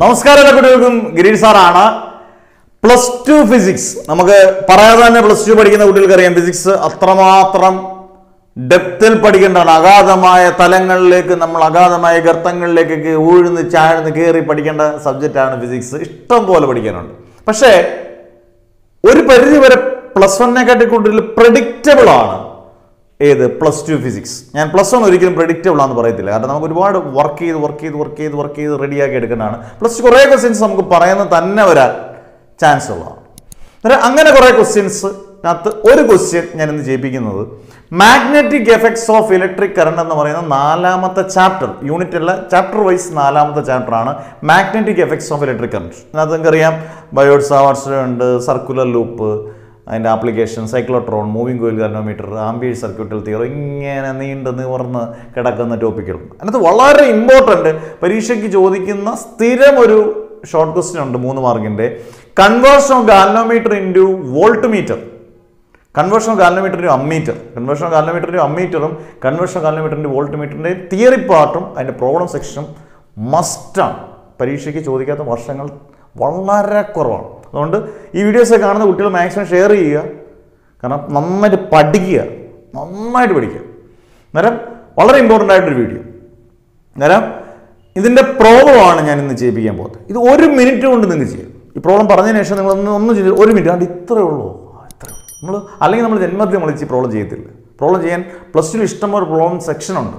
നമസ്കാരം എല്ലാ കുട്ടികൾക്കും. ഗിരീഷ് സാറാണ്. Plus two physics. നമുക്ക് പറയാതെ തന്നെ പ്ലസ് ടു പഠിക്കുന്ന കുട്ടികൾക്ക് അറിയാം ഫിസിക്സ് അത്രമാത്രം ഡെപ്തിൽ പഠിക്കേണ്ടതാണ്. അഗാധമായ തലങ്ങളിലേക്ക് നമ്മൾ അഗാധമായ ഗർത്തങ്ങളിലേക്കൊക്കെ ഊഴ്ന്ന് ചാഴ്ന്ന് കയറി പഠിക്കേണ്ട സബ്ജക്റ്റാണ് ഫിസിക്സ്. ഇഷ്ടം പോലെ പഠിക്കാനുണ്ട്. പക്ഷേ ഒരു പരിധി വരെ പ്ലസ് വണ്ണിനെക്കാട്ടി കൂടുതൽ പ്രഡിക്റ്റബിൾ ആണ്. ഏത്? പ്ലസ് ടു ഫിസിക്സ് ഞാൻ പ്ലസ് വൺ ഒരിക്കലും പ്രഡിക്റ്റബിൾ ആണെന്ന് പറയത്തില്ല. കാരണം നമുക്ക് ഒരുപാട് വർക്ക് ചെയ്ത് വർക്ക് ചെയ്ത് വർക്ക് ചെയ്ത് വർക്ക് ചെയ്ത് റെഡിയാക്കി എടുക്കേണ്ടതാണ്. പ്ലസ് ടു കുറേ ക്വസ്റ്റ്യൻസ് നമുക്ക് പറയുന്ന തന്നെ വരാൻ ചാൻസ് ഉള്ളതാണ്. അന്നേരം അങ്ങനെ കുറേ ക്വസ്റ്റ്യൻസ് അതിനകത്ത് ഒരു ക്വസ്റ്റ്യൻ ഞാൻ ഇന്ന് ചെയ്യിപ്പിക്കുന്നത് magnetic effects of electric current എന്ന് പറയുന്ന നാലാമത്തെ ചാപ്റ്റർ യൂണിറ്റ് അല്ല ചാപ്റ്റർ വൈസ് നാലാമത്തെ ചാപ്റ്ററാണ് magnetic effects of electric current അതിനകത്ത് നിങ്ങൾക്കറിയാം ബയോഡ് സാവാർട്സ് ഉണ്ട് സർക്കുലർ ലൂപ്പ് അതിന്റെ application cyclotron moving coil galvanometer ampere സർക്യൂട്ടിൽ തിയറി ഇങ്ങനെ നീണ്ട് നിവർന്ന് കിടക്കുന്ന ടോപ്പിക്കുകളുണ്ട് അതിനകത്ത് വളരെ ഇമ്പോർട്ടന്റ് പരീക്ഷയ്ക്ക് ചോദിക്കുന്ന സ്ഥിരം ഒരു ഷോർട്ട് ക്വസ്റ്റ്യൻ ഉണ്ട് മൂന്ന് മാർക്കിന്റെ. Conversion of galvanometer into voltmeter conversion of ഗാലനോമീറ്ററിന്റെ ammeter conversion of ഗാലനോമീറ്ററിന്റെ അമ്മീറ്ററും കൺവേർഷൻ ഓഫ് ഗാലനോമീറ്ററിന്റെ വോൾട്ട് മീറ്ററിന്റെ തിയറി പാർട്ടും അതിന്റെ പ്രോബ്ലം സെക്ഷനും മസ്റ്റാണ് പരീക്ഷയ്ക്ക് ചോദിക്കാത്ത വർഷങ്ങൾ വളരെ കുറവാണ്. അതുകൊണ്ട് ഈ വീഡിയോസ് കാണുന്ന കുട്ടികൾ മാക്സിമം ഷെയർ ചെയ്യുക. കാരണം നന്നായിട്ട് പഠിക്കുക. നന്നായിട്ട് പഠിക്കുക. അന്നേരം വളരെ ഇമ്പോർട്ടന്റ് ആയിട്ടൊരു വീഡിയോ അന്നേരം ഇതിന്റെ പ്രോബ്ലമാണ് ഞാൻ ഇന്ന് ചെയ്യിപ്പിക്കാൻ പോകുന്നത് ഇത് ഒരു മിനിറ്റ് കൊണ്ട് നിങ്ങൾക്ക് ചെയ്യും ഈ പ്രോബ്ലം പറഞ്ഞതിന് ശേഷം നിങ്ങൾ ഒന്ന് ഒന്നും ചെയ്ത് ഒരു മിനിറ്റ് അത് ഇത്രയേ ഉള്ളൂ. ഇത്രയും നമ്മൾ അല്ലെങ്കിൽ നമ്മൾ ജന്മത്തിൽ നമ്മൾ ഈ പ്രോബ്ലം ചെയ്യത്തില്ല. പ്രോബ്ലം ചെയ്യാൻ പ്ലസ് ടു ഇഷ്ടംപോലെ പ്രോബ്ലം സെക്ഷൻ ഉണ്ട്.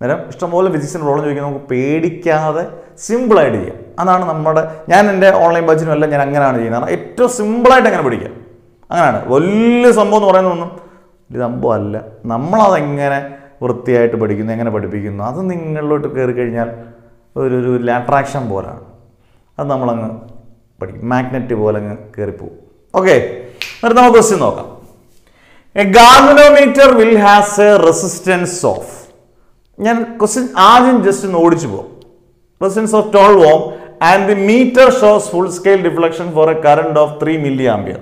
അന്നേരം ഇഷ്ടംപോലെ ഫിസിക്സിന്റെ പ്രോബ്ലം ചോദിക്കാൻ നമുക്ക് പേടിക്കാതെ സിമ്പിളായിട്ട് ചെയ്യാം. അതാണ് നമ്മുടെ ഞാൻ എന്റെ ഓൺലൈൻ ബജറ്റിനും എല്ലാം ഞാൻ അങ്ങനെയാണ് ചെയ്യുന്നത്. കാരണം ഏറ്റവും സിമ്പിളായിട്ട് അങ്ങനെ പഠിക്കാം. അങ്ങനെയാണ്. വലിയ സംഭവം എന്ന് പറയുന്നതൊന്നും വലിയ സംഭവം അല്ല. നമ്മളതെങ്ങനെ വൃത്തിയായിട്ട് പഠിക്കുന്നു എങ്ങനെ പഠിപ്പിക്കുന്നു അത് നിങ്ങളിലോട്ട് കയറി കഴിഞ്ഞാൽ ഒരു ഒരു അട്രാക്ഷൻ പോലാണ്. അത് നമ്മളങ്ങ് പഠിക്കും. മാഗ്നറ്റ് പോലെ അങ്ങ് കയറിപ്പോവും. ഓക്കെ എന്നിട്ട് നമുക്ക് ക്വസ്റ്റ്യൻ നോക്കാം. A galvanometer will has a resistance of ഞാൻ ക്വസ്റ്റ്യൻ ആദ്യം ജസ്റ്റ് ഒന്ന് ഓടിച്ചു പോകും resistance ohm and the meter shows full scale deflection for a current of three milliampere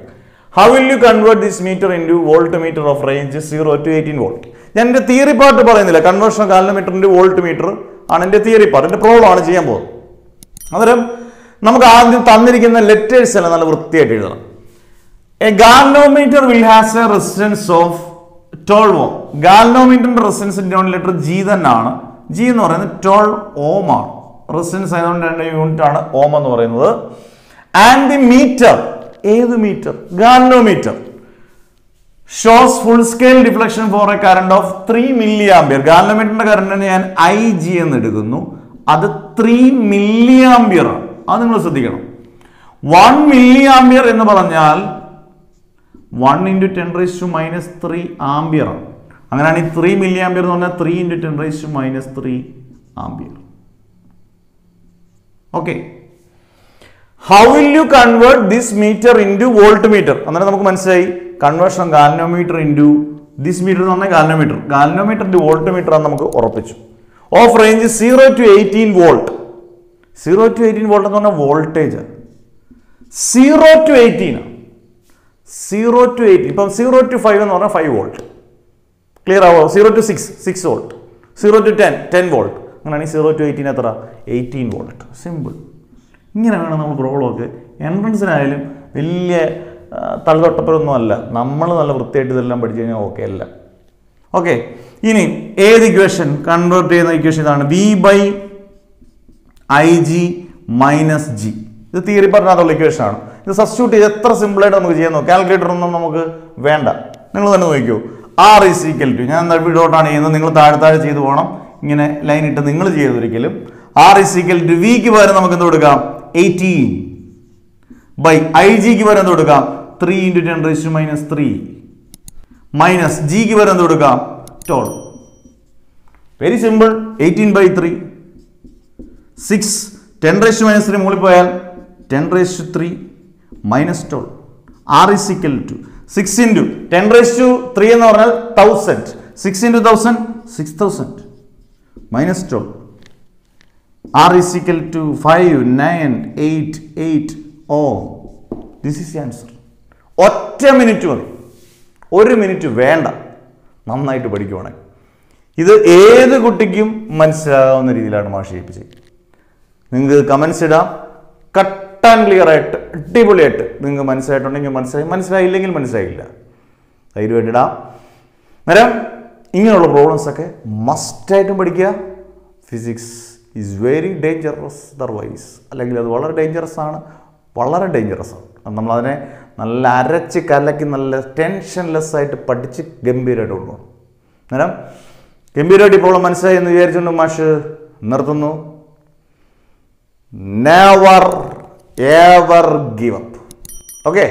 how will you convert this meter into voltmeter of range zero to eighteen volt ഞാൻ എന്റെ theory part പറയുന്നില്ല. Conversion കാലമീറ്ററിന്റെ volt meter ആണ് എന്റെ theory part എന്റെ problem ആണ് ചെയ്യാൻ പോകുന്നത്. അന്നേരം നമുക്ക് ആദ്യം തന്നിരിക്കുന്ന ലെറ്റേഴ്സ് എല്ലാം നല്ല വൃത്തിയായിട്ട് എഴുതണം. A galvanometer will has a resistance of twelve ohm ഗാൽനോമീറ്ററിന്റെ റെസിസ്റ്റൻസിന്റെ ലെറ്റർ ജി തന്നെയാണ്. ജി എന്ന് പറയുന്നത് ട്വൽവ് ഓം ആണ്. റെസിസ്റ്റൻസ് ആയതുകൊണ്ട് രണ്ട് യൂണിറ്റ് ആണ് ഓം എന്ന് പറയുന്നത്. ആൻഡ് ദി മീറ്റർ ഏത് meter galvanometer shows full scale deflection for a current of three milliampere ഗാൽനോമീറ്ററിന്റെ കറണ്ടിനെ ഞാൻ ഐ ജി എന്ന് എടുക്കുന്നു. അത് ത്രീ മില്ലി ആംബിയർ ആണ്. അത് നിങ്ങൾ ശ്രദ്ധിക്കണം. വൺ മില്ലി ആംബിയർ എന്ന് പറഞ്ഞാൽ one into ten raise to minus three ampere ആണ്. അങ്ങനെയാണ് ഈ ത്രീ മില്ലി ആംബിയർ എന്ന് പറഞ്ഞാൽ three into ten raise to minus three ampere okay how will you convert this meter into voltmeter അന്നേരം നമുക്ക് മനസ്സിലായി. Conversion galvanometer into this meter എന്ന് പറഞ്ഞാൽ ഗാലനോമീറ്റർ ഗാലനോമീറ്ററിന്റെ വോൾട്ട് മീറ്റർ ആണ് നമുക്ക് ഉറപ്പിച്ചു. Of range zero to eighteen volt zero to eighteen volt എന്ന് പറഞ്ഞാൽ voltage zero to eighteen zero to eighteen ഇപ്പം സീറോ ടു ഫൈവ് എന്ന് പറഞ്ഞാൽ ഫൈവ് വോൾട്ട് ക്ലിയർ ആവോ? Zero to six six volt zero to ten ten volt അങ്ങനെയാണെങ്കിൽ zero to eighteen എത്ര eighteen volt simple ഇങ്ങനെ വേണം നമ്മൾ പ്രോബ്ലമൊക്കെ എൻട്രൻസിനായാലും വലിയ തള്ളിതൊട്ടപ്പരൊന്നും അല്ല. നമ്മൾ നല്ല വൃത്തിയായിട്ട് ഇതെല്ലാം പഠിച്ചു കഴിഞ്ഞാൽ ഓക്കെ അല്ല. ഓക്കെ ഇനി ഏത് ഇക്വേഷൻ കൺവേർട്ട് ചെയ്യുന്ന ഇക്വേഷൻ ഇതാണ്? V by I G minus G ഇത് തിയറി പറഞ്ഞാത്തുള്ള ഇക്വേഷൻ ആണ്. ഇത് സബ്സ്റ്റിറ്റ്യൂട്ട് ചെയ്ത് എത്ര സിമ്പിളായിട്ട് നമുക്ക് ചെയ്യാൻ നോക്കാം. കാൽക്കുലേറ്റർ ഒന്നും നമുക്ക് വേണ്ട. നിങ്ങൾ തന്നെ നോക്കിക്കോ. ആർ ഈസ് ഈക്വൽ ടു ഞാൻ എന്താ വീഡിയോട്ടാണ് ചെയ്യുന്നത്? നിങ്ങൾ താഴെ താഴെ ചെയ്തു പോകണം. ഇങ്ങനെ ലൈൻ ഇട്ട് നിങ്ങൾ ചെയ്തൊരിക്കലും ആർ ഈസ് ഈക്വൽ ടു വിക്ക് പകരം നമുക്ക് എന്ത് കൊടുക്കാം എയ്റ്റീൻ ബൈ ഐ ജിക്ക് പകരം എന്ത് കൊടുക്കാം? Three into ten raise to minus three minus ജിക്ക് പകരം എന്ത് കൊടുക്കാം? Twelve very simple eighteen by three six ten raise to minus three മുകളിൽ പോയാൽ ten raise to three minus twelve R is equal to six into ten raise to three എന്ന് പറഞ്ഞാൽ thousand six into thousand six thousand minus twelve R is equal to five nine eight eight O this is answer ഒറ്റ minute മതി. ഒരു minute വേണ്ട. നന്നായിട്ട് പഠിക്കുവാണെങ്കിൽ ഇത് ഏത് കുട്ടിക്കും മനസ്സിലാകാവുന്ന രീതിയിലാണ് മാഷ് ചെയ്യിപ്പിച്ചത്. നിങ്ങൾക്ക് കമൻസ് ഇടാം. കട്ട് ആൻഡ് ക്ലിയർ ആയിട്ട് അടിപൊളിയായിട്ട് നിങ്ങൾക്ക് മനസ്സിലായിട്ടുണ്ടെങ്കിൽ മനസ്സിലായി. മനസ്സിലായില്ലെങ്കിൽ മനസ്സിലായില്ല. ധൈര്യമായിട്ട് ഇടാം. നേരം ഇങ്ങനെയുള്ള പ്രോബ്ലംസൊക്കെ മസ്റ്റായിട്ടും പഠിക്കുക. Physics is very dangerous otherwise അല്ലെങ്കിൽ അത് വളരെ ഡേഞ്ചറസ് ആണ് വളരെ ഡേഞ്ചറസ് ആണ്. നമ്മളതിനെ നല്ല അരച്ച് കലക്കി നല്ല ടെൻഷൻലെസ് ആയിട്ട് പഠിച്ച് ഗംഭീരമായിട്ട് കൊണ്ടുപോകണം അന്നേരം ഗംഭീരമായിട്ട് ഇപ്പോൾ മനസ്സിലായി എന്ന് വിചാരിച്ചുകൊണ്ട് മാഷ് നിർത്തുന്നു. Never ever give up okay